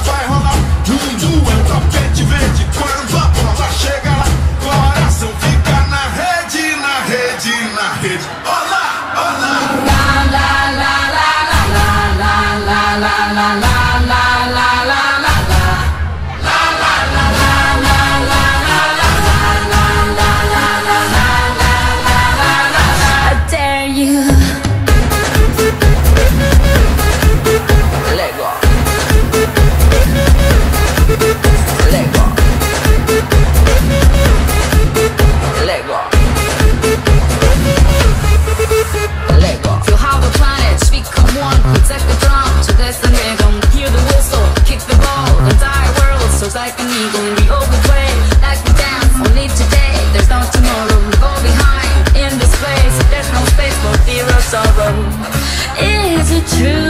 I fight harder. do do eagle. And we today, there's no tomorrow. We go behind in this place. There's no space for fear or sorrow. Is it true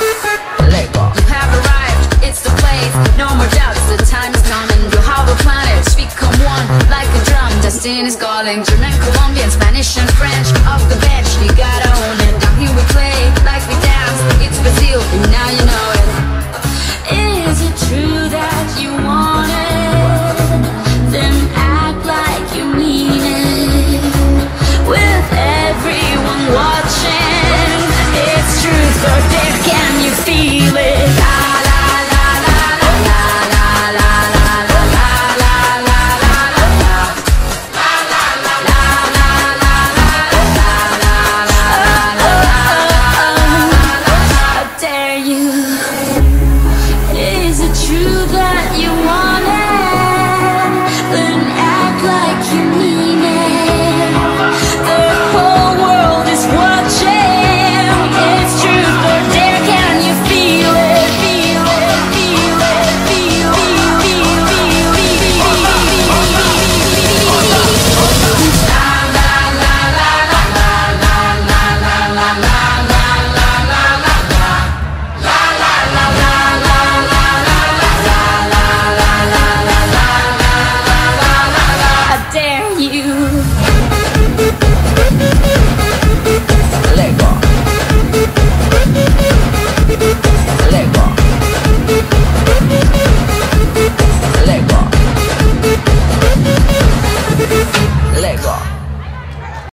You have arrived, it's the place. No more doubts, the time is coming. You have planet, become one like a drum. Destiny is calling. German, Colombian, Spanish, and